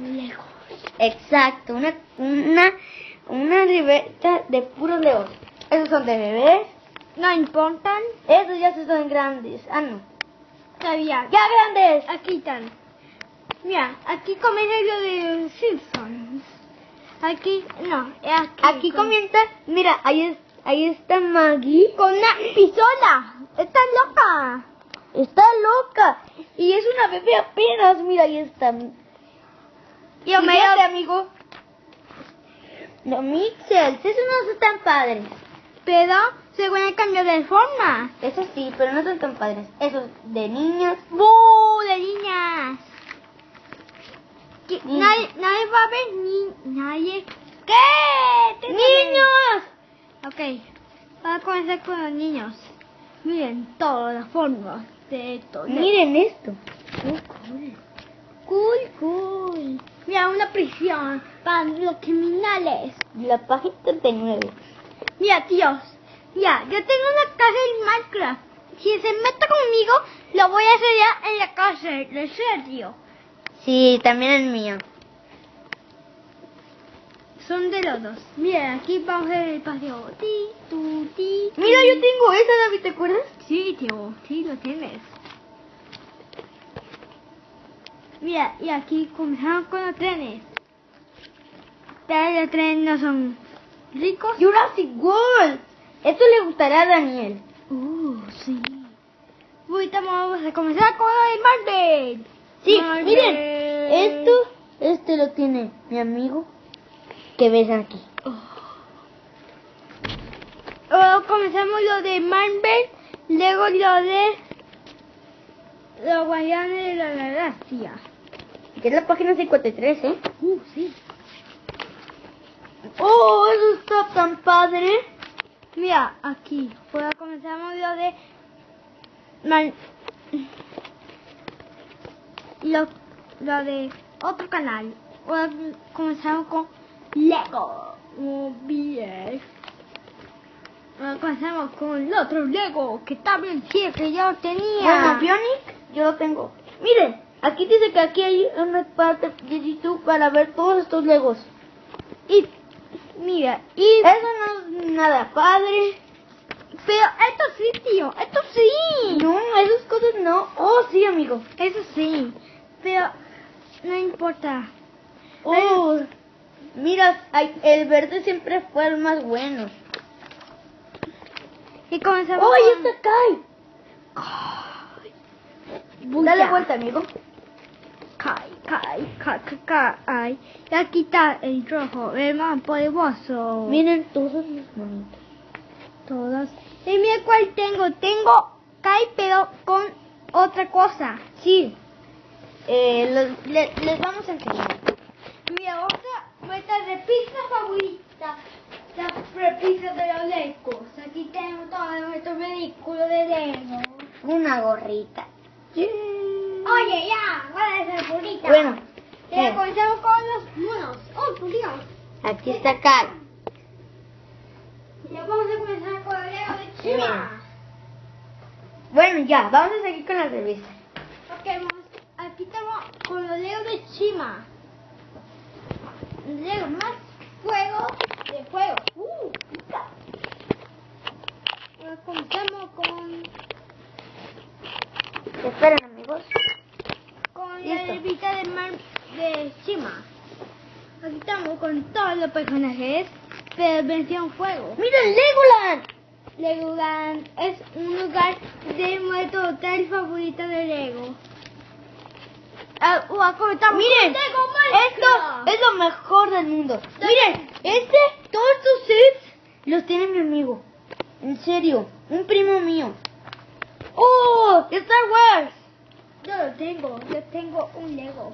Legos. Exacto, una, una, una libreta de puros legos. Esos son de bebés. No importan. Esos ya son grandes. Ah, no. Todavía. ¡Ya grandes! Aquí están. Mira, aquí comienza lo de Simpsons. Aquí, no, aquí. Aquí con- comienza. Mira, ahí, es, ahí está Maggie. Con una pistola. Está loca. Está loca. Y es una bebé apenas. Mira, ahí está. Y yo me Fíjate, amigo. Los Mixels, esos no son tan padres. Pero se puede cambiar de forma. Esos sí, pero no son tan padres. Esos de niños. ¡Bu! De niñas. Nadie, nadie va a ver ni nadie. ¿Qué? ¡Niños! Ok, vamos a comenzar con los niños. Miren todas las formas de esto. Miren esto. Una prisión para los criminales. La página 39. Mira, tíos. Mira, yo tengo una cárcel en Minecraft. Si se mete conmigo, lo voy a hacer ya en la cárcel. En serio. Sí, también el mío. Son de los dos. Mira, aquí vamos a ver el paseo. Ti, tu, ti. ti. Mira, yo tengo esa, David, ¿te acuerdas? Sí, tío, sí lo tienes. Mira, y aquí comenzamos con los trenes. Pero los trenes no son ricos. Jurassic World. Esto le gustará a Daniel. Uh, sí. Ahorita vamos a comenzar con lo de Marvel. Sí, Marvel. miren. Esto, este lo tiene mi amigo. Que ves aquí. Oh, comenzamos lo de Marvel, luego lo de los guardianes de la galaxia. Que es la página 53, ¿eh? Uh, sí. Oh, eso está tan padre. Mira, aquí. Ahora comenzamos lo de Man- lo, lo de otro canal. Ahora comenzamos con Lego. Oh, bien. Comenzamos con el otro Lego que chido que yo tenía. Bueno, Bionic, yo lo tengo. Miren, aquí dice que aquí hay una parte de YouTube para ver todos estos Legos. y mira, y Eso no es nada padre. pero esto sí, tío, esto sí. No, esas cosas no. Oh, sí, amigo. Eso sí, pero no importa. Oh, mira, ay, el verde siempre fue el más bueno. Y comenzamos Oh, con- está Kai. Bulla. vuelta, amigo. Kai, Kai, Kai, Kai, Kai. Y aquí está el rojo, el más poderoso. Miren todos los bonitos. todos. Y mira cuál tengo. Tengo Kai, pero con otra cosa. Sí. Eh, los- le- les vamos a enseñar. Mira, otra nuestra repisa favorita. La repisa de los Legos. Aquí tenemos todo nuestro vehículo de Lego. Una gorrita. Oye, ya, ¿cuál es el bonita? Bueno, eh, comenzamos con los monos. Oh, por Dios. aquí está Kai. Ya vamos a comenzar con el Lego de Chima. Bueno, ya, vamos a seguir con la revista. Ok, vamos. Aquí estamos con los Legos de Chima. Lego más fuego de fuego. Uh, pica. Ahora comenzamos con, Esperen, amigos. con la Listo. revista de mar de Chima. Aquí estamos con todos los personajes, pero versión fuego. ¡Miren, Legoland! Legoland es un lugar de nuestro hotel favorito de Lego. Ah, uh, Miren, esto es lo mejor del mundo. Miren, este, todos estos sets los tiene mi amigo. En serio, un primo mío. ¡Oh! ¡Star Wars! Yo lo tengo, yo tengo un Lego.